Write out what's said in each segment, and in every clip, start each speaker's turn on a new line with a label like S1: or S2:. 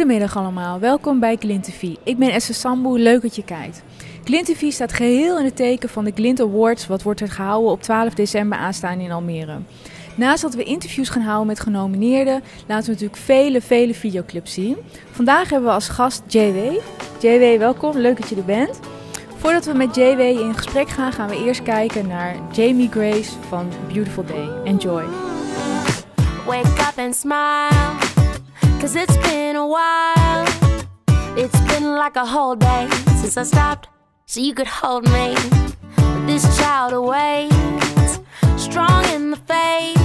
S1: Goedemiddag allemaal, welkom bij Glint TV. Ik ben Esther Sambo, leuk dat je kijkt. Glint TV staat geheel in het teken van de Glint Awards, wat wordt er gehouden op 12 december aanstaan in Almere. Naast dat we interviews gaan houden met genomineerden, laten we natuurlijk vele, vele videoclips zien. Vandaag hebben we als gast JW. JW, welkom, leuk dat je er bent. Voordat we met JW in gesprek gaan, gaan we eerst kijken naar Jamie Grace van Beautiful Day. Enjoy.
S2: Wake up and smile, cause it's been a while. It's been like a whole day since I stopped so you could hold me. But this child awaits, strong in the faith.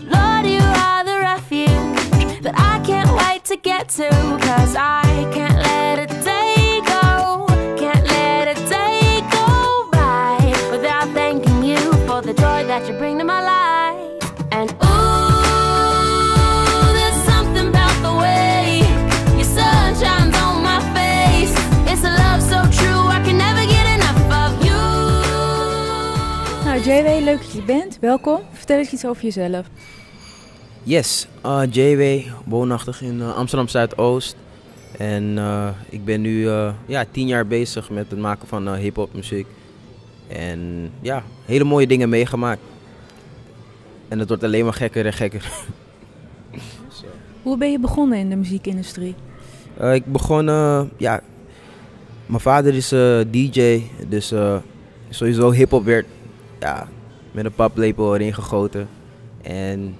S2: Lord, you are the refuge that I can't wait to get to, cause I can't let a day go, can't let a day go by without thanking you for the joy that you bring to my life. And ooh,
S1: JW, leuk dat je bent. Welkom. Vertel eens iets over jezelf.
S3: Yes, uh, JW, woonachtig in uh, Amsterdam Zuidoost. En uh, ik ben nu ja, tien jaar bezig met het maken van hip-hop muziek. En ja, hele mooie dingen meegemaakt. En het wordt alleen maar gekker en gekker.
S1: Hoe ben je begonnen in de muziekindustrie?
S3: Ik begon, ja, mijn vader is DJ, dus sowieso hip-hop werd ja, met een paplepel erin gegoten. En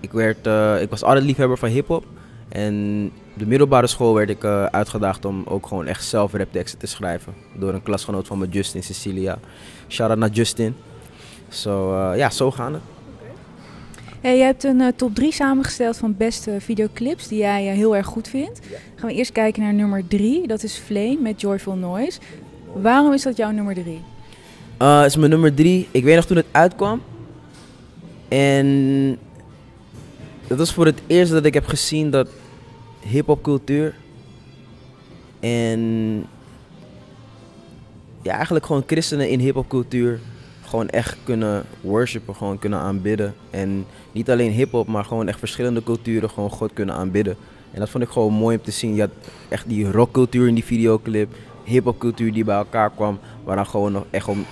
S3: ik, werd, uh, ik was altijd liefhebber van hip-hop. En op de middelbare school werd ik uh, uitgedaagd om ook gewoon echt zelf rapteksten te schrijven. Door een klasgenoot van me, Justin Cecilia. Shout out naar Justin. So, uh, ja, zo gaan het.
S1: Hey, je hebt een uh, top 3 samengesteld van beste videoclips die jij heel erg goed vindt. Gaan we eerst kijken naar nummer 3. Dat is Flame met Joyful Noise. Waarom is dat jouw nummer 3?
S3: Uh, is mijn nummer 3. Ik weet nog toen het uitkwam. En dat was voor het eerst dat ik heb gezien dat hip-hop cultuur en ja, eigenlijk gewoon christenen in hip-hop cultuur gewoon echt kunnen worshipen, gewoon kunnen aanbidden. En niet alleen hip-hop, maar gewoon echt verschillende culturen gewoon God kunnen aanbidden. En dat vond ik gewoon mooi om te zien. Je had echt die rockcultuur in die videoclip, hip-hop cultuur die bij elkaar kwam, waar dan gewoon nog echt om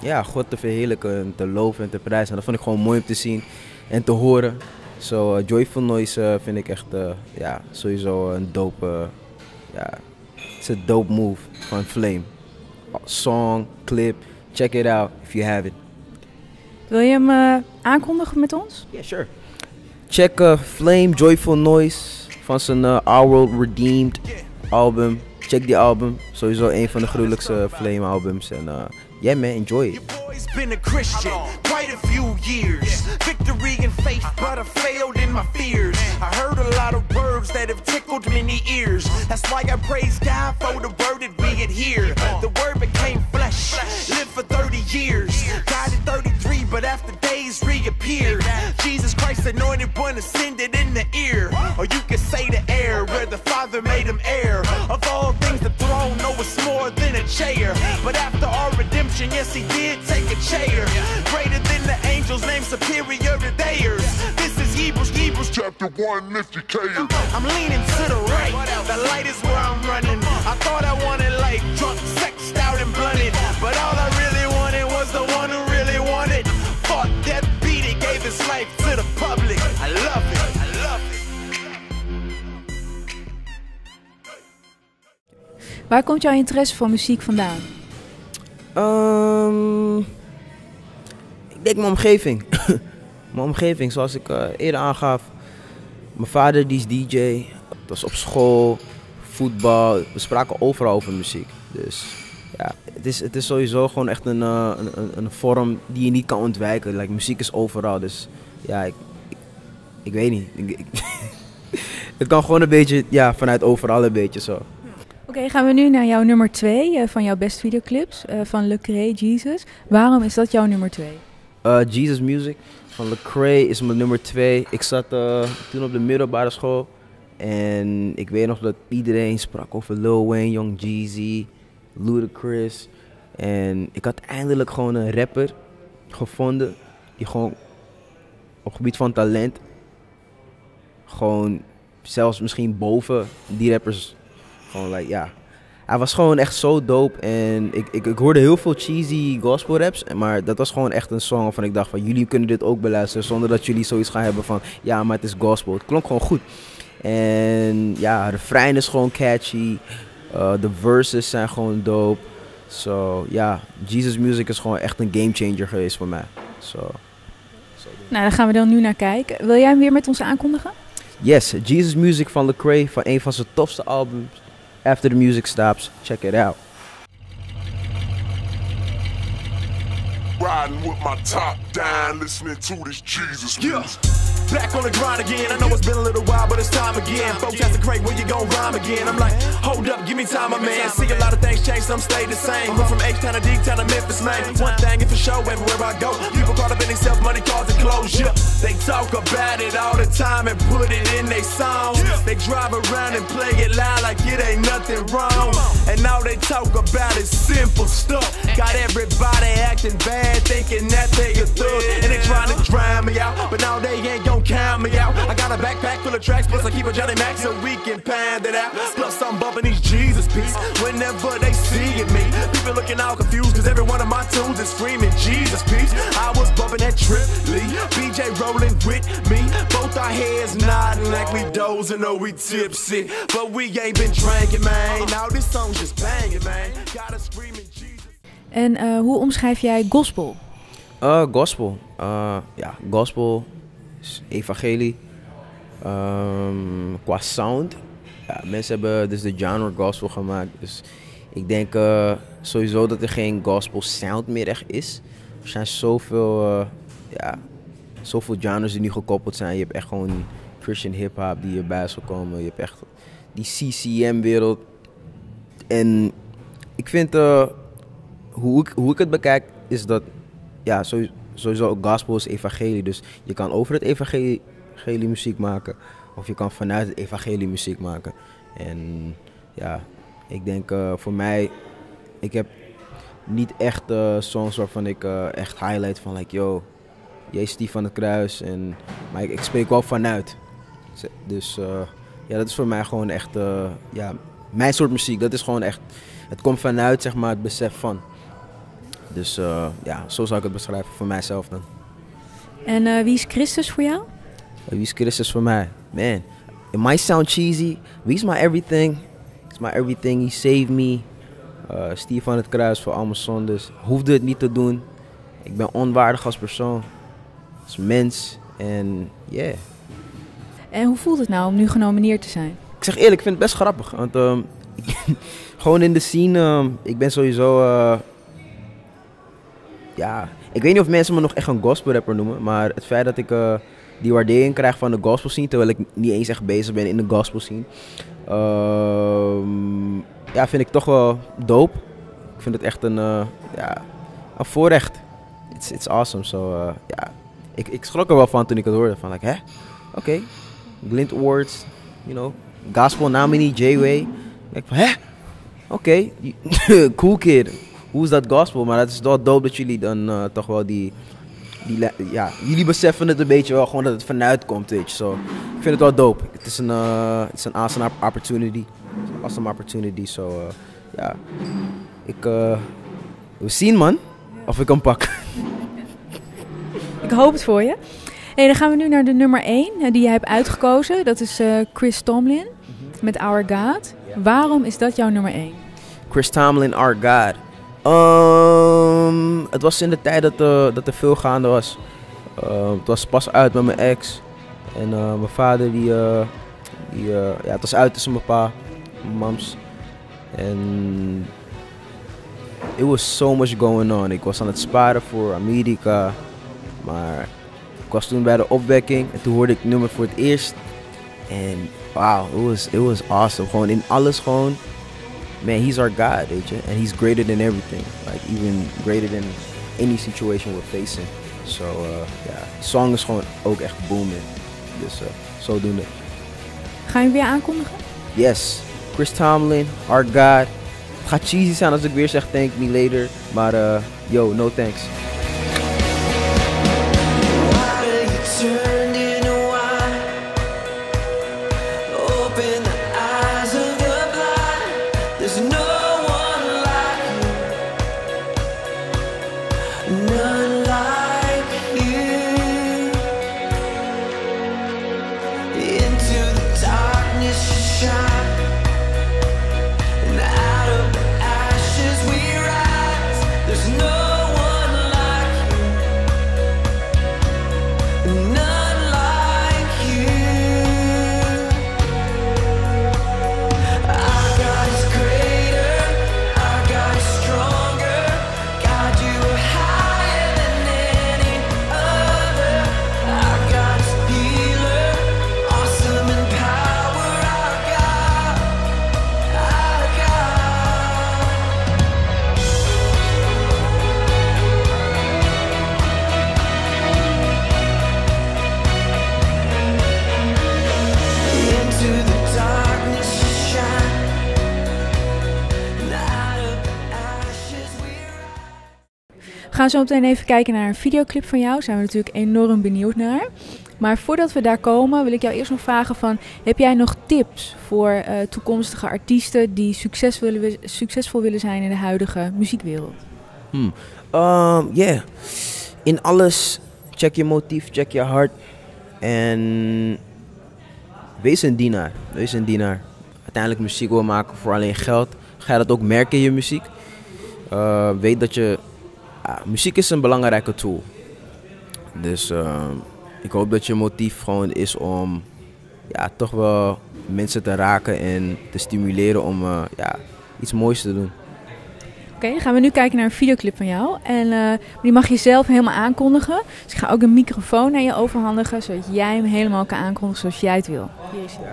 S3: ja, God te verheerlijken en te loven en te prijzen. En dat vond ik gewoon mooi om te zien en te horen. Zo, uh, Joyful Noise uh, vind ik echt uh, ja, sowieso een dope, ja, is een dope move van Flame. Song, clip, check it out if you have it.
S1: Wil je hem aankondigen met ons?
S3: Yeah, sure. Check Flame, Joyful Noise van zijn Our World Redeemed album. Check die album, sowieso een van de gruwelijkste Flame albums. En eh, yeah man, enjoy it.
S4: been a Christian quite a few years. Victory and faith, but I failed in my fears. I heard a lot of words that have tickled many ears. That's why I praise God for the word that we adhere. The word became flesh, lived for 30 years. Died at 33, but after days reappeared. Jesus Christ, anointed one, ascended in the ear. Or you could say the air, where the chair. But after our redemption, yes, he did take a chair. Greater than the angels, named superior to theirs. This is Hebrews, Hebrews
S5: chapter 1, if you care.
S4: I'm leaning to the right. The light is where I'm running. I thought I wanted
S1: Waar komt jouw interesse voor muziek vandaan?
S3: Um, ik denk mijn omgeving. mijn omgeving, zoals ik uh, eerder aangaf. Mijn vader die is DJ. Dat was op school, voetbal. We spraken overal over muziek. Dus ja, het is, het is sowieso gewoon echt een, uh, een, een, vorm die je niet kan ontwijken. Like, muziek is overal. Dus ja, ik, ik, ik weet niet. Het kan gewoon een beetje, ja, vanuit overal een beetje zo.
S1: Oké, gaan we nu naar jouw nummer 2 uh, van jouw best videoclips uh, van Lecrae Jesus. Waarom is dat jouw nummer 2?
S3: Uh, Jesus Music van Lecrae is mijn nummer 2. Ik zat toen op de middelbare school en ik weet nog dat iedereen sprak over Lil Wayne, Young Jeezy, Ludacris. En ik had eindelijk gewoon een rapper gevonden die gewoon op gebied van talent gewoon zelfs misschien boven die rappers. Gewoon like, ja. Hij was gewoon echt zo dope. En ik, ik, ik hoorde heel veel cheesy gospel raps. Maar dat was gewoon echt een song waarvan ik dacht van jullie kunnen dit ook beluisteren. Zonder dat jullie zoiets gaan hebben van ja, maar het is gospel. Het klonk gewoon goed. En ja, de refrein is gewoon catchy. Uh, de verses zijn gewoon dope. So ja, Jesus Music is gewoon echt een game changer geweest voor mij. So,
S1: Nou, daar gaan we dan nu naar kijken. Wil jij hem weer met ons aankondigen?
S3: yes, Jesus Music van Lecrae van een van zijn tofste albums. After the Music Stops, check it out.
S5: Riding with my top down, listening to this Jesus
S4: Yeah. Back on the grind again. I know it's been a little while, but it's time again. Folks ask the crate when you gon' rhyme again. I'm like, hold up, give me time, my man. See a lot of things change, some stay the same. Went from H town to D town to Memphis, man. One thing is for sure, everywhere I go. People caught up in themself, money, cars, and. Yeah, they talk about it all the time and put it in their songs. They drive around and play it loud like it ain't nothing wrong. And all they talk about is simple stuff. Got everybody acting bad, thinking that they a thug. And they trying to drown me out, but now they ain't gon' count me out. I got a backpack full of tracks, plus I keep a Johnny Mac so we can pound it out. Plus I'm bumping these Jesus beats whenever they seeing me. People looking all confused, cause every one of my tunes is screaming Jesus peace. I was bumping that trip, Lee. BJ rolling with me. Both our heads nodding like we dozing or we tipsy. But we ain't been drinking, man. Now this song's just banging, man. Gotta screaming Jesus.
S1: En eh, hoe omschrijf jij gospel?
S3: Uh, gospel. Uh, ja, gospel is evangelie. Ehm, qua sound. Ja, mensen hebben dus de genre gospel gemaakt. Dus ik denk eh, sowieso dat er geen gospel sound meer echt is. Er zijn zoveel, eh, ja, zoveel genres die nu gekoppeld zijn. Je hebt echt gewoon Christian hip-hop die erbij is gekomen. Je hebt echt die CCM-wereld. En ik vind, eh, hoe, ik, hoe ik het bekijk, is dat ja, sowieso, sowieso ook gospel is evangelie. Dus je kan over het evangelie, muziek maken. Of je kan vanuit het evangelie muziek maken. En ja, ik denk eh, voor mij, ik heb niet echt eh, songs waarvan ik eh, echt highlight van like, yo, Jezus die van het kruis. En, maar ik, ik spreek wel vanuit. Dus ja, dat is voor mij gewoon echt, ja, mijn soort muziek. Dat is gewoon echt, het komt vanuit zeg maar het besef van. Dus eh, ja, zo zou ik het beschrijven voor mijzelf dan.
S1: En eh, wie is Christus voor jou?
S3: Wie is Christus voor mij? Man, it might sound cheesy. Wie is my everything? He's my everything. He saved me. Uh, Stier van het kruis voor al mijn zondes. Hoefde het niet te doen. Ik ben onwaardig als persoon. Als mens. En yeah.
S1: En hoe voelt het nou om nu genomineerd te zijn?
S3: Ik zeg eerlijk, ik vind het best grappig. Want ehm, gewoon in de scene, ehm, ik ben sowieso. eh, ja, ik weet niet of mensen me nog echt een gospel rapper noemen. Maar het feit dat ik eh, die waardering krijg van de gospel scene, terwijl ik niet eens echt bezig ben in de gospel scene. ehm, ja, vind ik toch wel dope. Ik vind het echt een, eh, ja, een voorrecht. It's, it's awesome. So, eh, ja, ik, ik schrok er wel van toen ik het hoorde. Van, like, hè? Oké. Glint Awards, you know, gospel nominee, J-Way. Ik van, hè? Oké, cool kid. Hoe is dat gospel? Maar het is wel dope dat jullie dan eh, toch wel die, die... Ja, jullie beseffen het een beetje wel, gewoon dat het vanuit komt, weet je. So, ik vind het wel dope. Het is een, eh, het is een awesome opportunity. Awesome opportunity, so... eh, ja, ik... we zien, man. Of ik hem pak.
S1: Ik hoop het voor je. Hey, dan gaan we nu naar de nummer 1 die jij hebt uitgekozen. Dat is Chris Tomlin met Our God. Waarom is dat jouw nummer 1?
S3: Chris Tomlin, Our God. Ehm, het was in de tijd dat, eh, dat er veel gaande was. Ehm, het was pas uit met mijn ex. En eh, mijn vader, die, eh, die ja, het was uit tussen mijn pa mijn mams. En it was so much going on. Ik was aan het sparen voor Amerika. Maar ik was toen bij de opwekking en toen hoorde ik het nummer voor het eerst. En wow, it was, it was awesome. Gewoon in alles gewoon man, he's our God, weet je. And he's greater than everything. Like, even greater than any situation we're facing. So, uh, ja, de song is gewoon ook echt booming. Dus, uh, zodoende.
S1: Ga je hem weer aankondigen?
S3: Yes, Chris Tomlin, our God. Het gaat cheesy zijn als ik weer zeg thank me later. Maar, uh, yo, no thanks.
S1: Gaan zo meteen even kijken naar een videoclip van jou. Zijn we natuurlijk enorm benieuwd naar. Maar voordat we daar komen, wil ik jou eerst nog vragen van... heb jij nog tips voor eh, toekomstige artiesten die succes willen, succesvol willen zijn in de huidige muziekwereld?
S3: Hmm. Um, yeah. In alles, check je motief, check je hart. En wees een dienaar. Wees een dienaar. Uiteindelijk muziek wil maken voor alleen geld. Ga je dat ook merken in je muziek. Uh, weet dat je... ah, muziek is een belangrijke tool. Dus uh, ik hoop dat je motief gewoon is om ja, toch wel mensen te raken en te stimuleren om uh, ja, iets moois te doen.
S1: Oké, dan gaan we nu kijken naar een videoclip van jou. En uh, die mag je zelf helemaal aankondigen. Dus ik ga ook een microfoon naar je overhandigen, zodat jij hem helemaal kan aankondigen zoals jij het wil.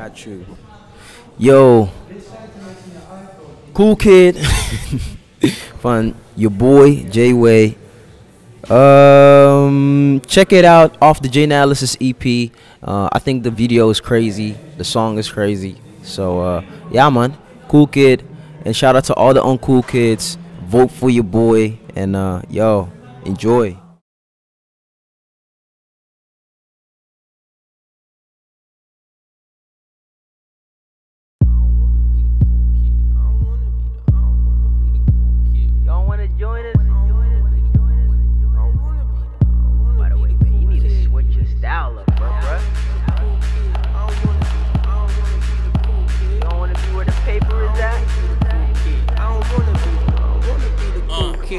S3: Got you. Yo, Cool Kid van your boy J-Way. Um, check it out off the J Analysis EP. Uh, I think the video is crazy. The song is crazy. So uh, yeah, man, Cool Kid, and shout out to all the uncool kids. Vote for your boy, and uh, yo, enjoy.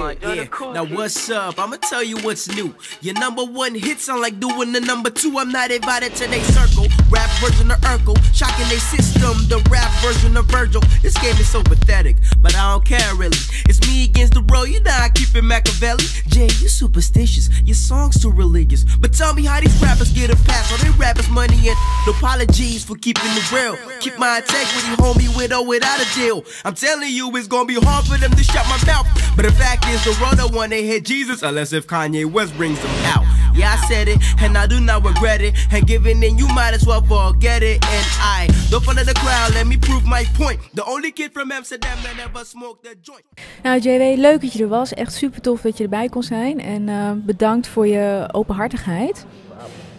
S3: Come on, join the
S6: Yeah.
S3: cool
S6: Now
S3: kids.
S6: what's up? I'ma tell you what's new. Your number one hit sound like doing the number two. I'm not invited to their circle. Rap version of Urkel, shocking their system. The rap version of Virgil. This game is so pathetic, but I don't care really. It's me against the world. You know I keep it Machiavelli. Jay, you superstitious. Your songs too religious. But tell me how these rappers get a pass. All they rappers money and no apologies for keeping it real. Keep my integrity, homie, with or without a deal. I'm telling you, it's gonna be hard for them to shut my mouth. But the fact is, the road the one they hit Jesus, unless if Kanye West brings them out. Yeah, I said it, and I do not regret it. And giving in, you might as well forget it. And I don't follow the crowd, let me prove my point. The only kid from Amsterdam that never smoked a joint.
S1: Nou, JW, leuk dat je er was. Echt super tof dat je erbij kon zijn. En uh, bedankt voor je openhartigheid.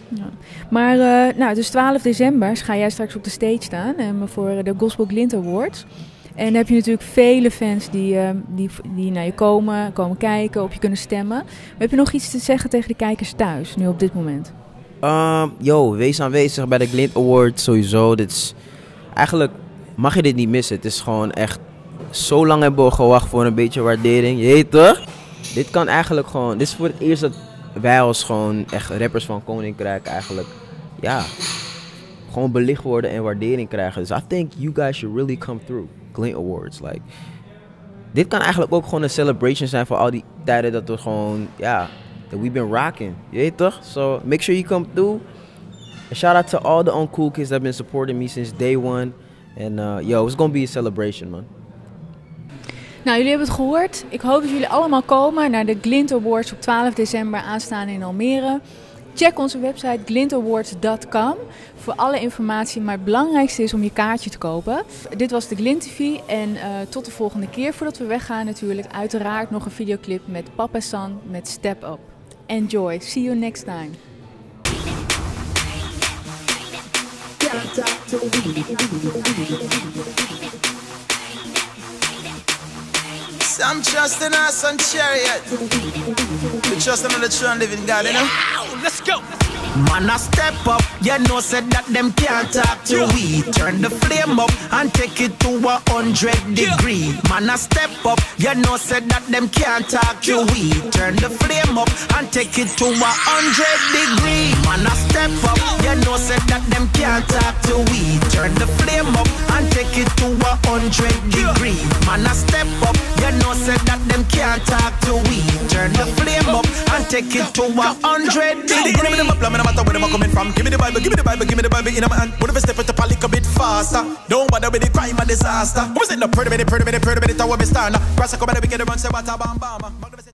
S1: Ja. Maar uh, nou, dus 12 december ga jij straks op de stage staan um, voor de Gospel Glint Awards. En dan heb je natuurlijk vele fans die, uh, die, die naar je komen, komen kijken, op je kunnen stemmen. Maar heb je nog iets te zeggen tegen de kijkers thuis, nu op dit moment?
S3: Yo, wees aanwezig bij de Glint Awards sowieso. Dit is, eigenlijk mag je dit niet missen. Het is gewoon echt... Zo lang hebben we gewacht voor een beetje waardering. Je? Dit kan eigenlijk gewoon... Dit is voor het eerst dat wij als gewoon echt rappers van Koninkrijk eigenlijk... Ja, gewoon belicht worden en waardering krijgen. Dus I think you guys should really come through. Glint Awards, like... Dit kan eigenlijk ook gewoon een celebration zijn voor al die tijden dat we gewoon... Ja, that we've been rocking. Je weet toch? So make sure you come through. And shout out to all the uncool kids that have been supporting me since day one. And uh, yo, it's gonna be a celebration, man.
S1: Nou, jullie hebben het gehoord. Ik hoop dat jullie allemaal komen naar de Glint Awards op 12 december aanstaan in Almere. Check onze website glintawards.com voor alle informatie. Maar het belangrijkste is om je kaartje te kopen. Dit was de Glint TV en uh, tot de volgende keer. Voordat we weggaan natuurlijk uiteraard nog een videoclip met Papa San met Step Up. Enjoy. See you next time.
S7: Some trust in us on chariot. We trust in the true and living God, you know?
S6: Let's go.
S7: Man, I step up, you know, said that them can't talk to we. Turn the flame up and take it to a hundred degree. Man, I step up, you know, said that them can't talk to we. Turn the flame up and take it to a hundred degree. Man, I step up, you know, said that them can't talk to we. Turn the flame up and take it to a hundred degree. Man, I step up, you know, said that them can't talk to we. Turn the flame up and take it to a hundred degree.
S8: Give me the map, no matter where them are coming from. Give me the Bible, give me the Bible, give me the Bible in my hand. What if I step it up a little bit faster? Don't bother with the crime and disaster. Who's in the pretty minute, pretty minute, pretty minute, I want me stand. Cross a couple of wicked ones, say what a bam bam.